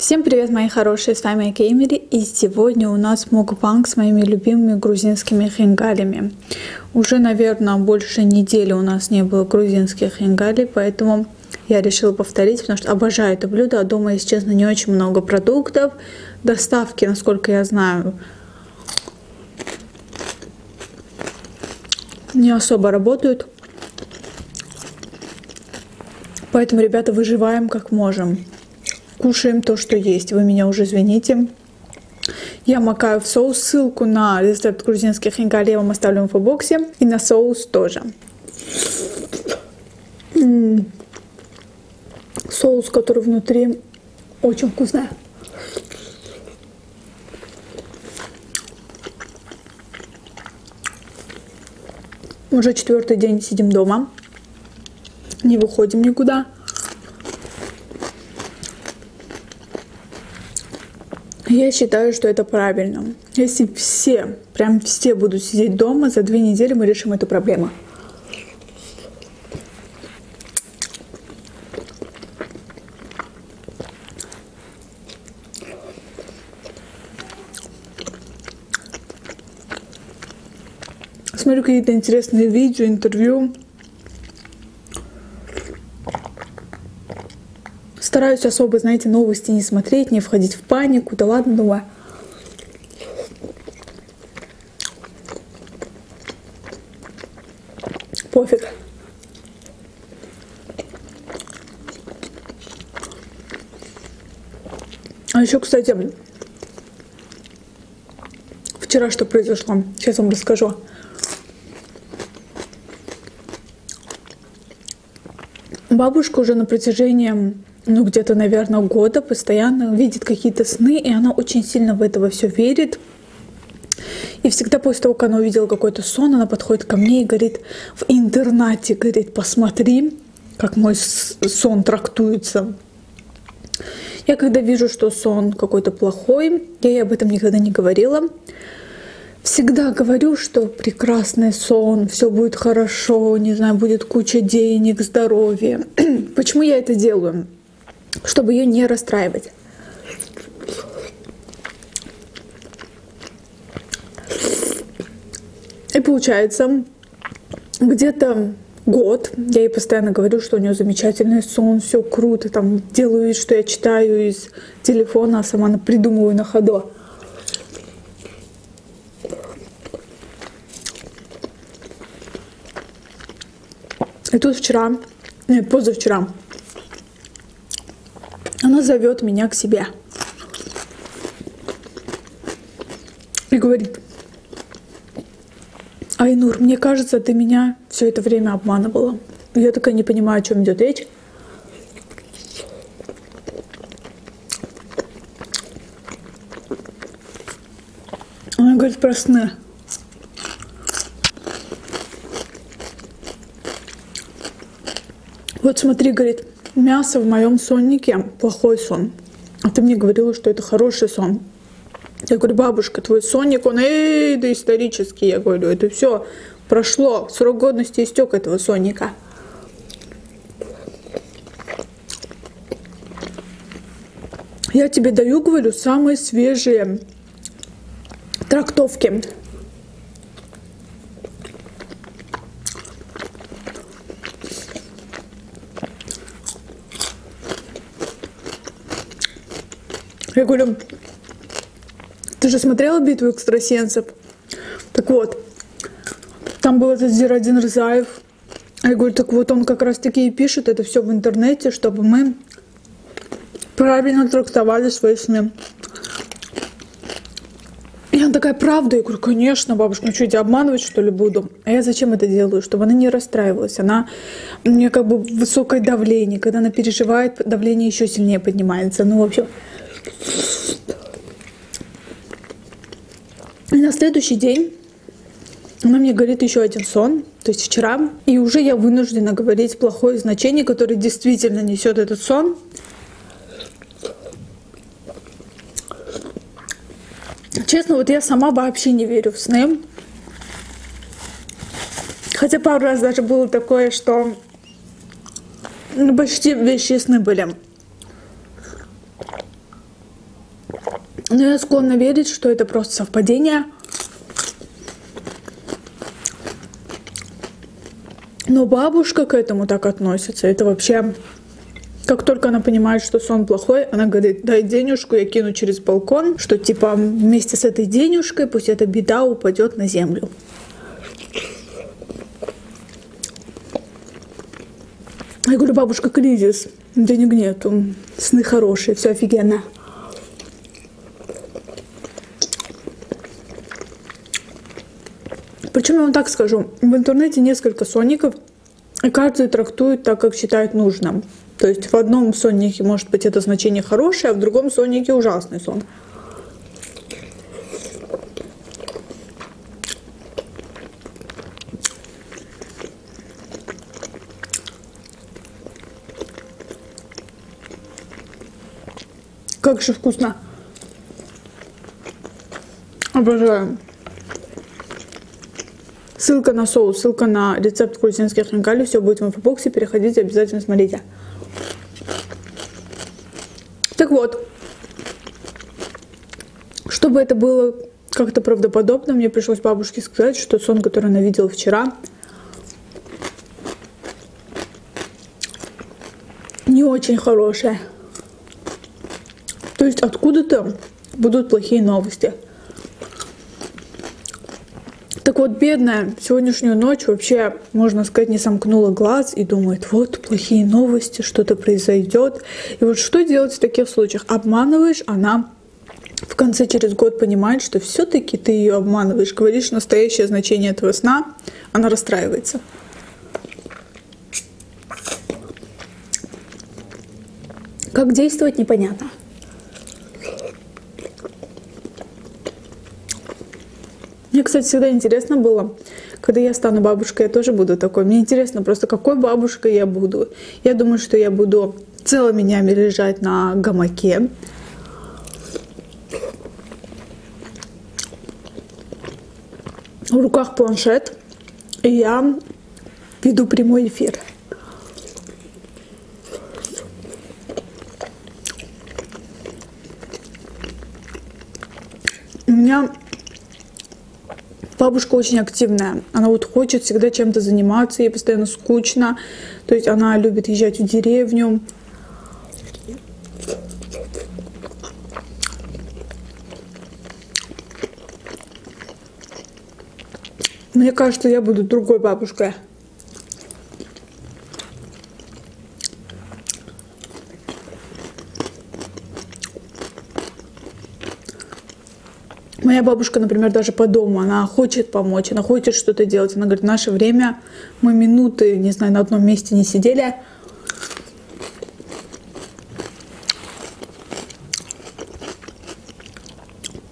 Всем привет, мои хорошие, с вами Кеймери, и сегодня у нас мукбанг с моими любимыми грузинскими хингалями. Уже, наверное, больше недели у нас не было грузинских хингалей, поэтому я решила повторить, потому что обожаю это блюдо, а дома, если честно, не очень много продуктов. Доставки, насколько я знаю, не особо работают. Поэтому, ребята, выживаем как можем кушаем то, что есть. Вы меня уже извините. Я макаю в соус. Ссылку на рецепт грузинских хинкали я вам оставлю в инфобоксе. И на соус тоже. М -м -м. Соус, который внутри, очень вкусный. Уже четвертый день сидим дома. Не выходим никуда. Я считаю, что это правильно. Если все, прям все будут сидеть дома, за две недели мы решим эту проблему. Смотрю какие-то интересные видео, интервью. Стараюсь особо, знаете, новости не смотреть, не входить в панику. Да ладно, думаю. Пофиг. А еще, кстати, вчера что произошло, сейчас вам расскажу. Бабушка уже на протяжении ну, где-то, наверное, года постоянно видит какие-то сны, и она очень сильно в это все верит. И всегда после того, как она увидела какой-то сон, она подходит ко мне и говорит, в интернате, говорит, посмотри, как мой сон трактуется. Я когда вижу, что сон какой-то плохой, я ей об этом никогда не говорила. Всегда говорю, что прекрасный сон, все будет хорошо, не знаю, будет куча денег, здоровья. Почему я это делаю? Чтобы ее не расстраивать. И получается, где-то год, я ей постоянно говорю, что у нее замечательный сон, все круто, там делаю что я читаю из телефона, а сама придумываю на ходу. И тут вчера, нет, позавчера, зовет меня к себе. И говорит, Айнур, мне кажется, ты меня все это время обманывала. Я такая не понимаю, о чем идет речь. Она говорит про сны. Вот смотри, говорит, мясо в моем соннике плохой сон. А ты мне говорила, что это хороший сон. Я говорю, бабушка, твой сонник, он эй, да исторический. Я говорю, это все прошло, срок годности истек этого сонника. Я тебе даю, говорю, самые свежие трактовки. Я говорю, ты же смотрела битву экстрасенсов? Так вот, там был этот Зирадин Рзаев. Я говорю, так вот он как раз таки и пишет это все в интернете, чтобы мы правильно трактовали свои сны. И она такая, правда? Я говорю, конечно, бабушка, ну что, я тебя обманывать, что ли, буду? А я зачем это делаю? Чтобы она не расстраивалась. Она, у нее как бы высокое давление. Когда она переживает, давление еще сильнее поднимается. Ну, в общем, и на следующий день она мне говорит еще один сон, то есть вчера, и уже я вынуждена говорить плохое значение, которое действительно несет этот сон. Честно, вот я сама вообще не верю в сны. Хотя пару раз даже было такое, что ну, почти вещи сны были. Но я склонна верить, что это просто совпадение. Но бабушка к этому так относится. Это вообще... Как только она понимает, что сон плохой, она говорит, дай денежку, я кину через балкон, что типа вместе с этой денежкой пусть эта беда упадет на землю. Я говорю, бабушка, кризис, денег нету, сны хорошие, все офигенно. Причем я вам так скажу, в интернете несколько сонников, и каждый трактует так, как считает нужным. То есть в одном соннике может быть это значение хорошее, а в другом соннике ужасный сон. Как же вкусно. Обожаю. Ссылка на соус, ссылка на рецепт грузинских хинкали, все будет в инфобоксе, переходите, обязательно смотрите. Так вот, чтобы это было как-то правдоподобно, мне пришлось бабушке сказать, что сон, который она видела вчера, не очень хороший. То есть откуда-то будут плохие новости. Вот, бедная сегодняшнюю ночь вообще, можно сказать, не сомкнула глаз и думает, вот плохие новости, что-то произойдет. И вот что делать в таких случаях? Обманываешь, она в конце через год понимает, что все-таки ты ее обманываешь, говоришь настоящее значение этого сна, она расстраивается. Как действовать, непонятно. Мне, кстати, всегда интересно было, когда я стану бабушкой, я тоже буду такой. Мне интересно просто, какой бабушкой я буду. Я думаю, что я буду целыми днями лежать на гамаке. В руках планшет, и я веду прямой эфир. У меня Бабушка очень активная. Она вот хочет всегда чем-то заниматься, ей постоянно скучно. То есть она любит езжать в деревню. Мне кажется, я буду другой бабушкой. Моя бабушка, например, даже по дому, она хочет помочь, она хочет что-то делать. Она говорит, в наше время мы минуты, не знаю, на одном месте не сидели.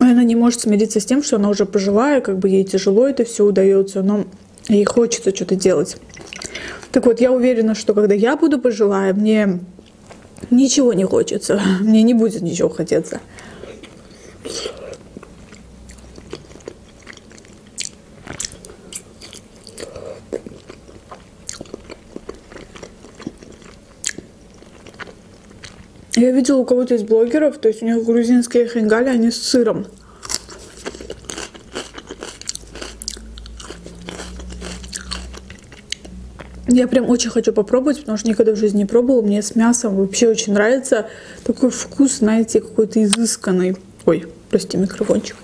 И она не может смириться с тем, что она уже пожилая, как бы ей тяжело это все удается, но ей хочется что-то делать. Так вот, я уверена, что когда я буду пожилая, мне ничего не хочется, мне не будет ничего хотеться. Я видела у кого-то из блогеров, то есть у них грузинские хингали, они с сыром. Я прям очень хочу попробовать, потому что никогда в жизни не пробовала. Мне с мясом вообще очень нравится. Такой вкус, знаете, какой-то изысканный. Ой, прости, микрофончик.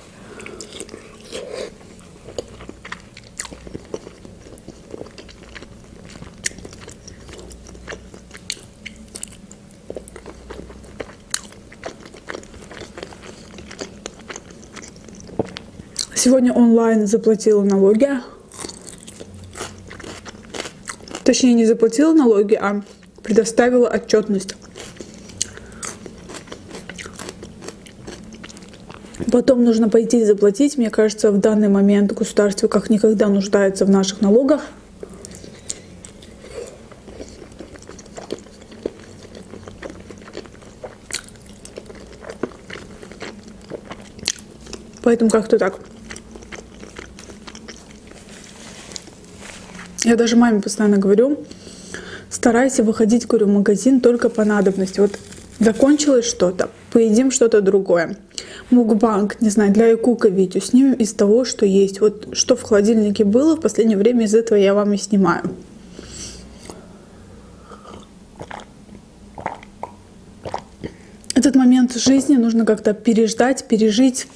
Сегодня онлайн заплатила налоги. Точнее, не заплатила налоги, а предоставила отчетность. Потом нужно пойти заплатить. Мне кажется, в данный момент государство как никогда нуждается в наших налогах. Поэтому как-то так. Я даже маме постоянно говорю, старайся выходить, говорю, в магазин только по надобности. Вот закончилось что-то, поедим что-то другое. мукбанк, не знаю, для Якука видео. Снимем из того, что есть. Вот что в холодильнике было, в последнее время из этого я вам и снимаю. Этот момент жизни нужно как-то переждать, пережить.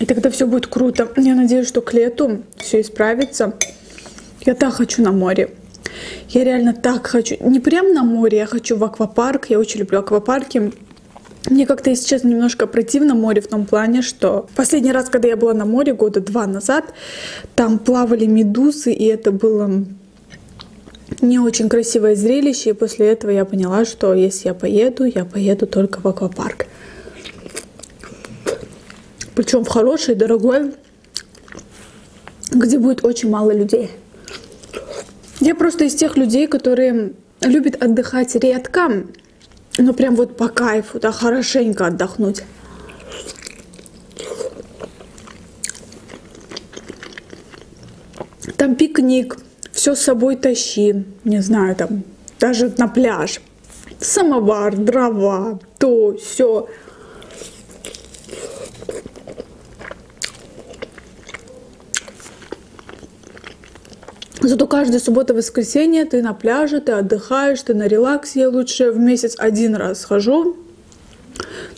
И тогда все будет круто. Я надеюсь, что к лету все исправится. Я так хочу на море. Я реально так хочу. Не прям на море, я хочу в аквапарк. Я очень люблю аквапарки. Мне как-то, если честно, немножко противно море в том плане, что последний раз, когда я была на море года два назад, там плавали медузы, и это было не очень красивое зрелище. И после этого я поняла, что если я поеду, я поеду только в аквапарк. Причем в хороший, дорогой, где будет очень мало людей. Я просто из тех людей, которые любят отдыхать редко, но прям вот по кайфу, да, хорошенько отдохнуть. Там пикник, все с собой тащи, не знаю, там даже на пляж. Самовар, дрова, то, все. Зато каждую субботу и воскресенье ты на пляже, ты отдыхаешь, ты на релаксе. Я лучше в месяц один раз схожу.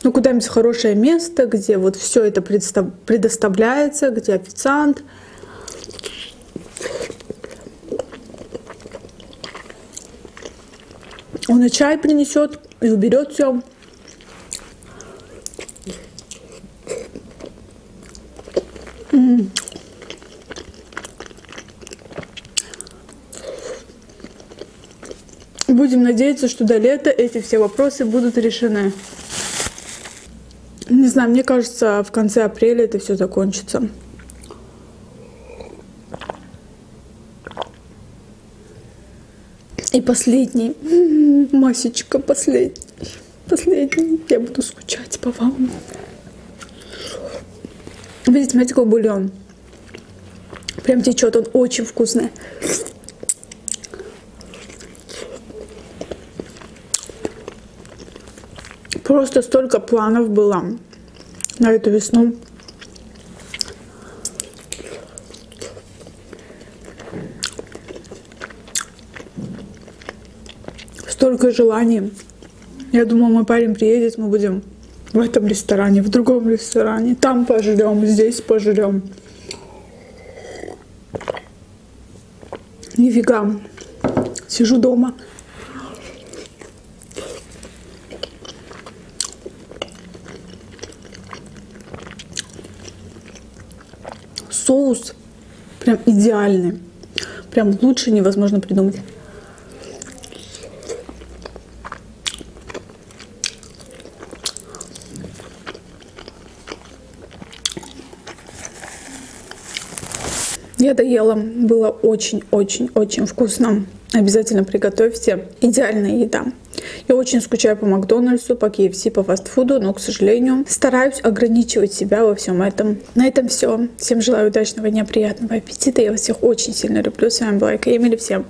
Ну, куда-нибудь хорошее место, где вот все это предоставляется, где официант. Он и чай принесет, и уберет все. М-м. Будем надеяться, что до лета эти все вопросы будут решены. Не знаю, мне кажется, в конце апреля это все закончится. И последний. Масечка, последний. Последний. Я буду скучать по вам. Видите, смотрите, какой бульон. Прям течет, он очень вкусный. Просто столько планов было на эту весну. Столько желаний. Я думала, мой парень приедет, мы будем в этом ресторане, в другом ресторане. Там пожрем, здесь пожрем. Нифига. Сижу дома. Соус прям идеальный. Прям лучше невозможно придумать. Я доела, было очень-очень-очень вкусно. Обязательно приготовьте. Идеальная еда. Я очень скучаю по Макдональдсу, по KFC, по фастфуду, но, к сожалению, стараюсь ограничивать себя во всем этом. На этом все. Всем желаю удачного дня, приятного аппетита. Я вас всех очень сильно люблю. С вами была Эмили. Всем.